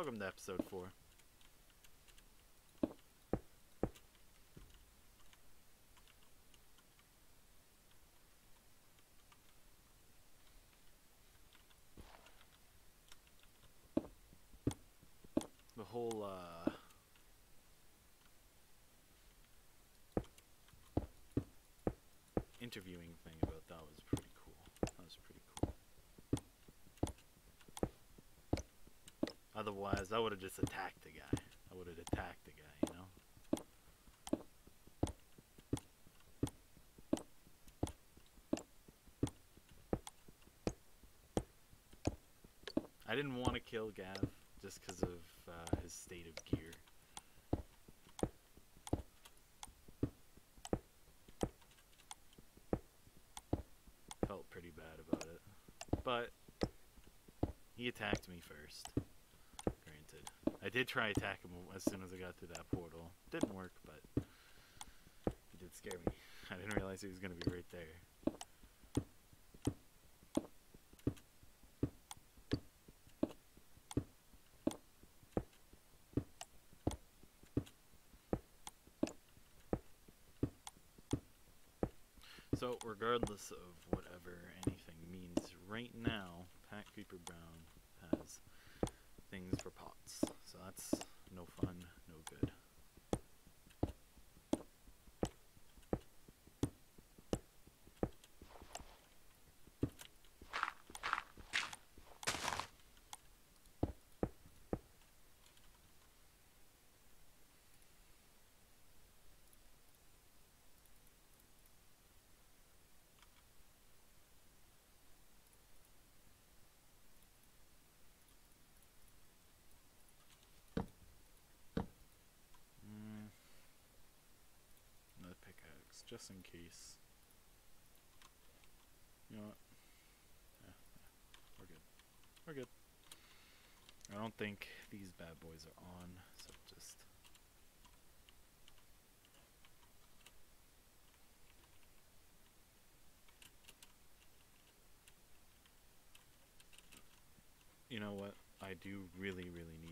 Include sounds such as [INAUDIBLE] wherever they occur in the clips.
Welcome to episode four. The whole uh interviewing thing about that was pretty cool. That was pretty cool. Otherwise, I would have just attacked the guy. I would have attacked the guy, you know? I didn't want to kill Gav just because of uh, his state of gear. Felt pretty bad about it. But he attacked me first. I did try attack him as soon as I got through that portal. Didn't work, but he did scare me. I didn't realize he was going to be right there. So, regardless of whatever anything means, right now, Pat Creeper Brown has things for pots. So that's no fun, no good. Mm. Another pickaxe, just in case. You know what? Yeah, we're good. We're good. I don't think these bad boys are on, so just. You know what? I do really, really need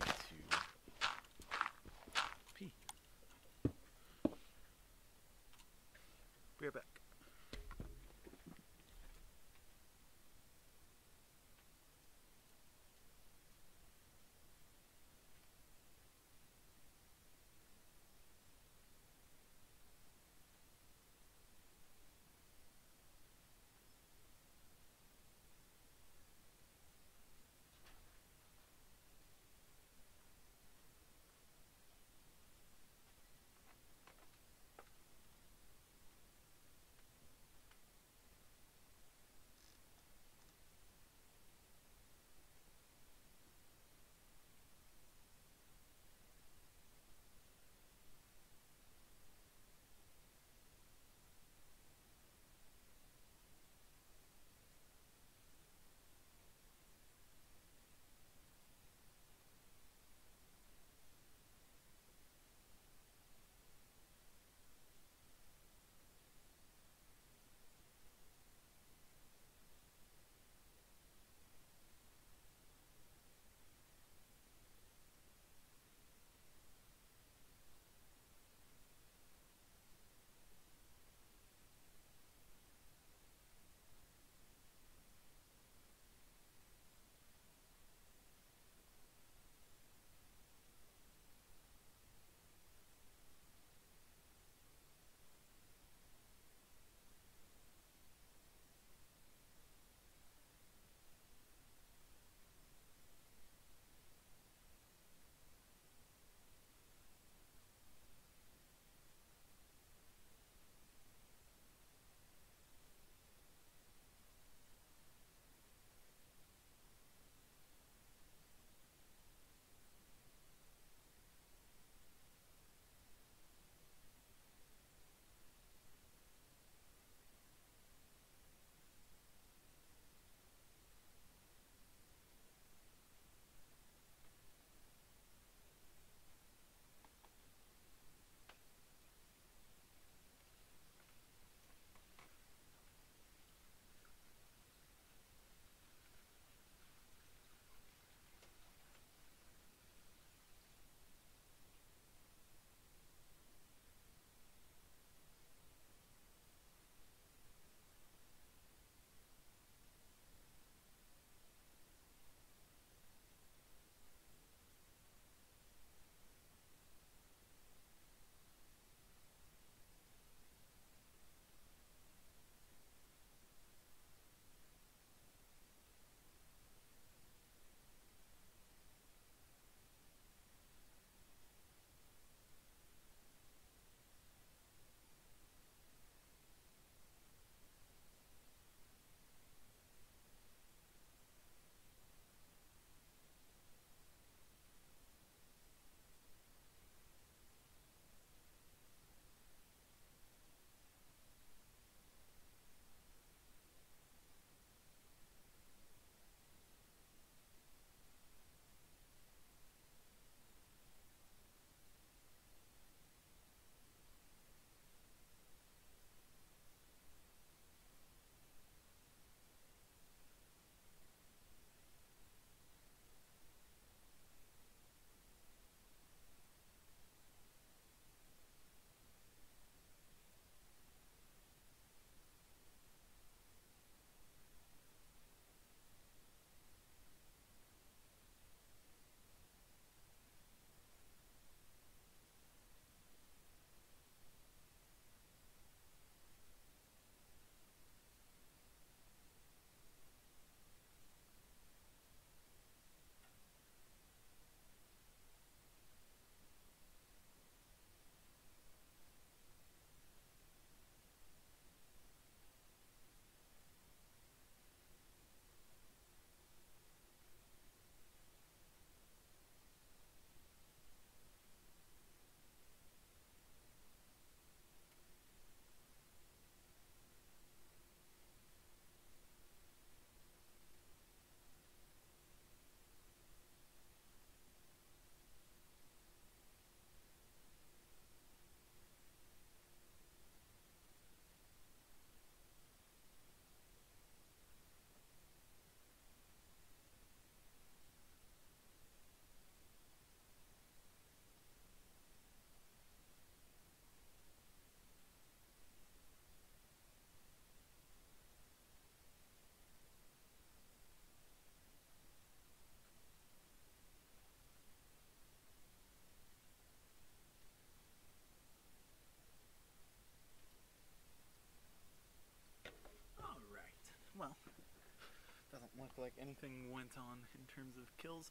look like anything went on in terms of kills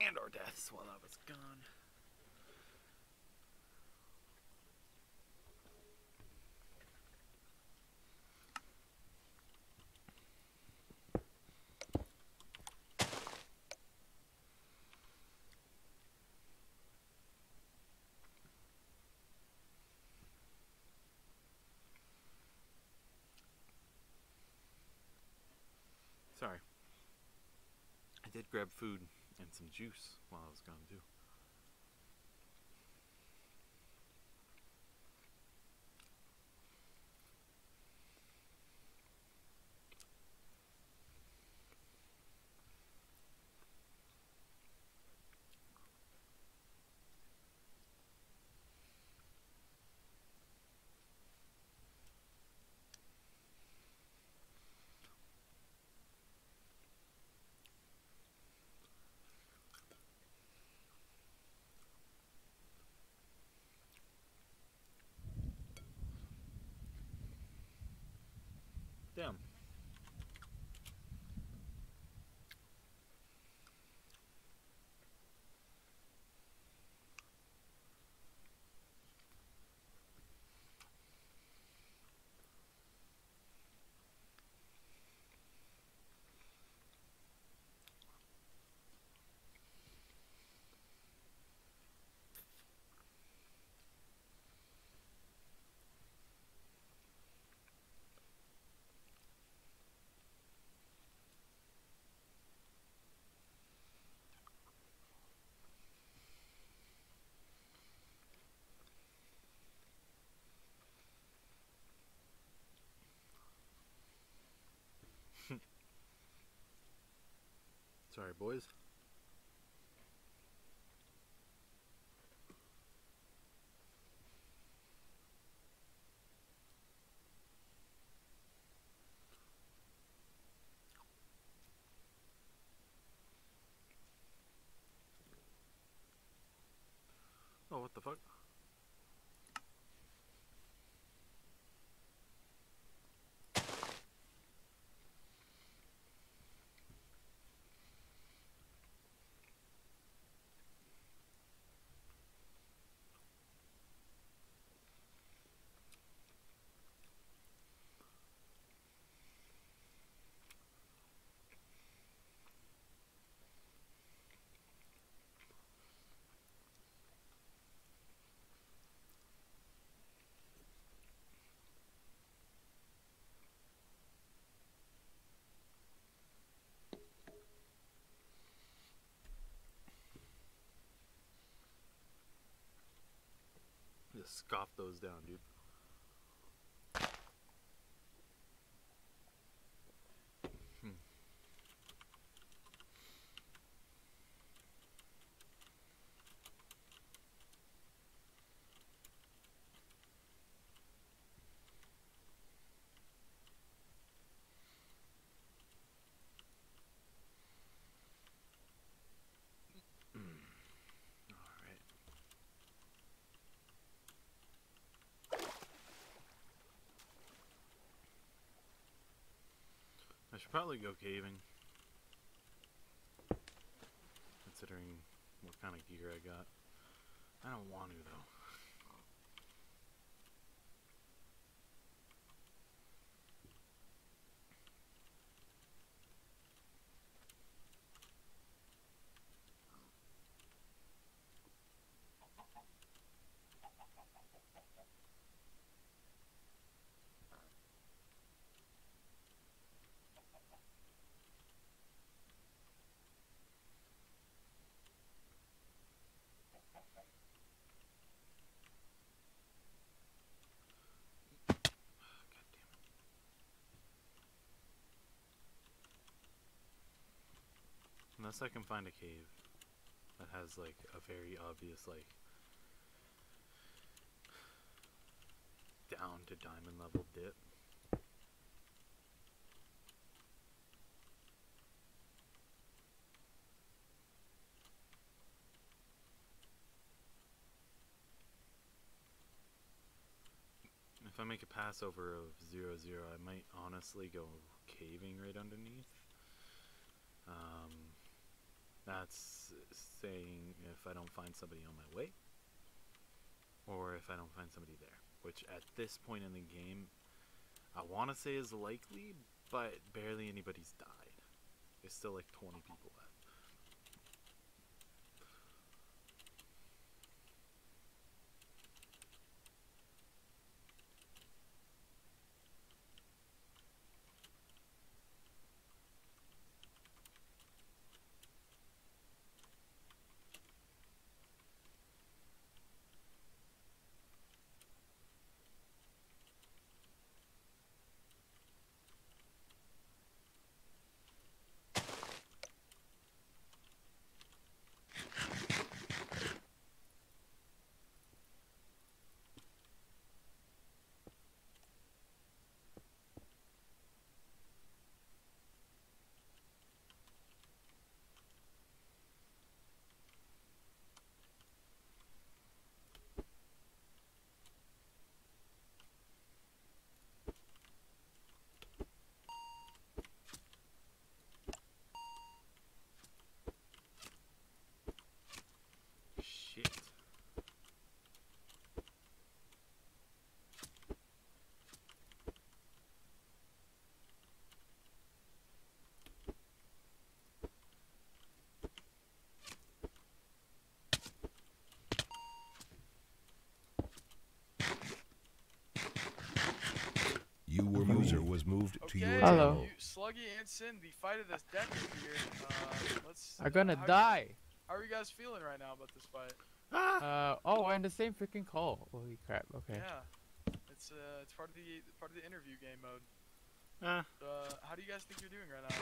and or deaths while I was gone. Sorry. I did grab food and some juice while I was gone too. Boys. Oh, what the fuck? Just scoff those down, dude. Should probably go caving. Considering what kind of gear I got. I don't want to though. Unless I can find a cave that has like a very obvious like down to diamond level dip. If I make a passover of zero zero, I might honestly go caving right underneath. Um, that's saying if I don't find somebody on my way, or if I don't find somebody there. Which at this point in the game, I want to say is likely, but barely anybody's died. There's still like 20 people left. Shit. You were user was moved to your Okay, Hello. you, Sluggy and Sin, the fight of this decade here. Uh, let's. I'm gonna how, die. How are you guys feeling right now about this fight? Ah! Uh oh, we're in the same freaking call. Holy crap. Okay. Yeah, it's uh, it's part of the part of the interview game mode. Ah, Uh, how do you guys think you're doing right now?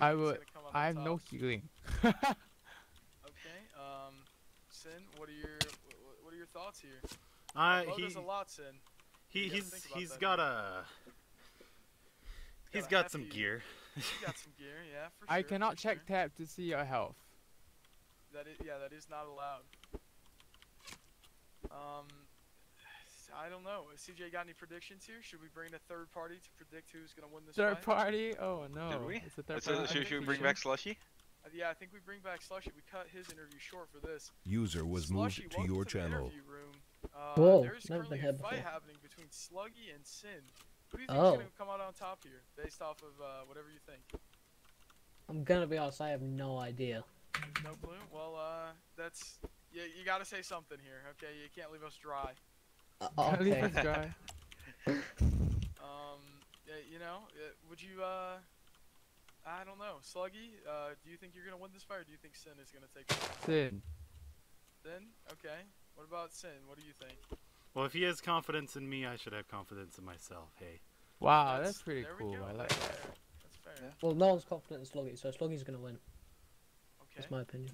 Uh, I would- come on I have no healing. [LAUGHS] Okay. Um, Sin, what are your what, what are your thoughts here? uh, Bo he, does a lot, Sin. He you gotta he's think about he's that got here. a he's got a got some hefty- gear. You got some gear, yeah, [LAUGHS] for I sure, cannot for check sure. tab to see your health. That is, yeah, that is not allowed. Um, I don't know. CJ got any predictions here? Should we bring a third party to predict who's gonna win this Third fight? party? Oh no. Did we? It's a third So, party. I should, should we we bring should. back Slushy? Uh, yeah, I think we bring back Slushy. We cut his interview short for this. User was Slushy, moved to your the channel. interview room. Uh, Whoa, there's never currently been a fight before. happening between Sluggy and Sin. Who do you think Oh. is gonna come out on top here, based off of uh, whatever you think? I'm gonna be honest, I have no idea. No clue. Well, uh, that's yeah. You gotta say something here, okay? You can't leave us dry. Uh, Leave okay. us dry. [LAUGHS] Um, you know, uh, would you, uh, I don't know, Sluggy, uh, do you think you're gonna win this fight, or do you think Sin is gonna take it? Sin. Sin? Okay. What about Sin? What do you think? Well, if he has confidence in me, I should have confidence in myself. Hey. Wow, that's, pretty cool. I like that. That's fair. Yeah. Well, no one's confident in Sluggy, so Sluggy's gonna win. Okay. That's my opinion.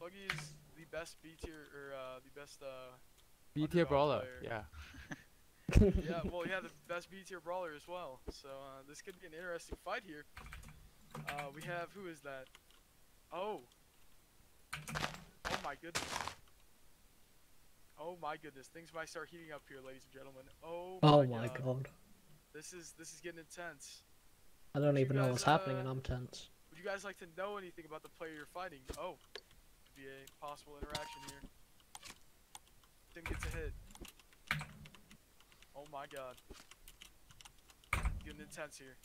Sluggy is the best B tier, or uh, the best, uh, B tier brawler. player. Yeah. [LAUGHS] yeah, well, yeah, the best B tier brawler as well. So uh, this could be an interesting fight here. Uh, we have who is that? Oh. Oh my goodness. Oh my goodness, things might start heating up here, ladies and gentlemen. Oh. Oh my my god. god. This is this is getting intense. I don't Would you even know guys, what's happening uh, and I'm tense. Would you guys like to know anything about the player you're fighting? Oh, could be a possible interaction here. Tim gets a hit. Oh my god. Getting intense here.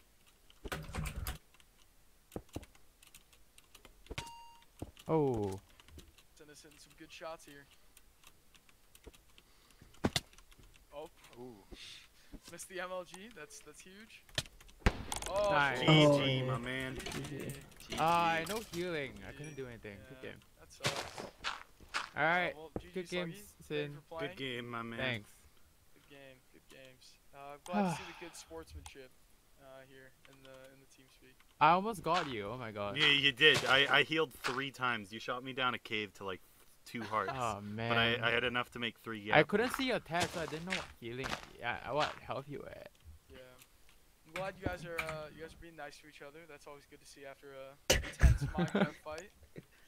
Oh. Tim is hitting some good shots here. Oh, Ooh. missed the MLG. That's that's huge. Oh, Nice. shit. Oh, GG, my man. GG. Ah, no healing. I couldn't do anything. Yeah, Good game. That sucks. Alright. Uh, well, Good Sluggy. games, Thank Sin. you for playing. Good game, my man. Thanks. Good game. Good games. Uh, I'm glad to [SIGHS] see the good sportsmanship uh, here in the in the team speak. I almost got you. Oh my god. Yeah, you did. I, I healed three times. You shot me down a cave to like two hearts. Oh man. but I, I had enough to make three. Yeah. I couldn't see your tab, so I didn't know what healing. Yeah, what health you were at. Yeah. I'm glad you guys are uh, you guys are being nice to each other. That's always good to see after a intense [LAUGHS] Minecraft fight.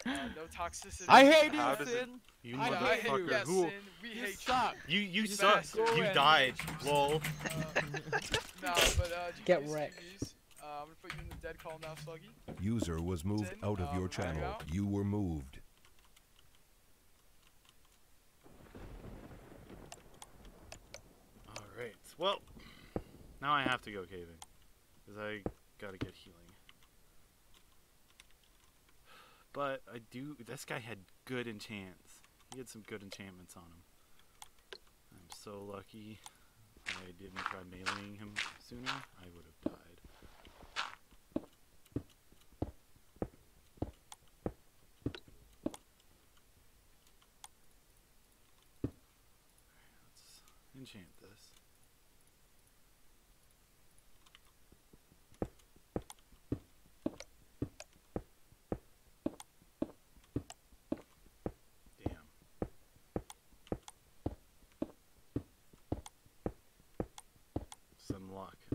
Uh, no toxicity. I hate you, How does it- You I Yeah, I hate hate motherfucker. yes, Who? Sin, we You hate suck. You you You suck. You died. [LAUGHS] Lol. Uh, [LAUGHS] no, but uh, Get GG's, wrecked. GG's. Uh, Uh, I'm gonna put you in the dead call now, Sluggy. User was moved in, out of um, your back channel. You were moved. Alright, well, now I have to go caving. Because I gotta get healing. But I do. This guy had good enchants. He had some good enchantments on him. I'm so lucky I didn't try meleeing him sooner. I would have died. Let's enchant this. Damn.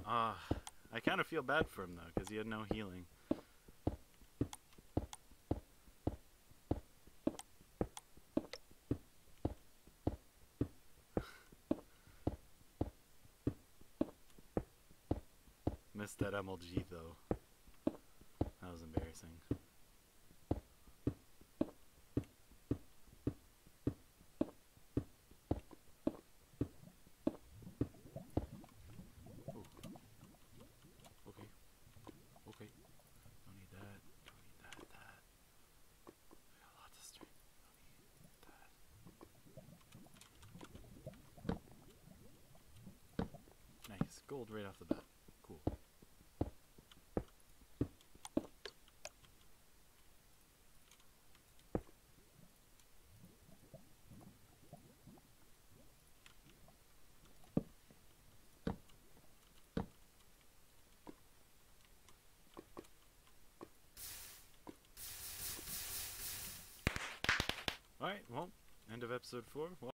Ah, I kind of feel bad for him though, because he had no healing. [SIGHS] Missed that MLG though. That was embarrassing. Ooh. Okay. Okay. Don't need that. Don't need that. That. I got lots of strength. Don't need that. Nice. Gold right off the bat. Cool. Alright, well, end of episode four. Well,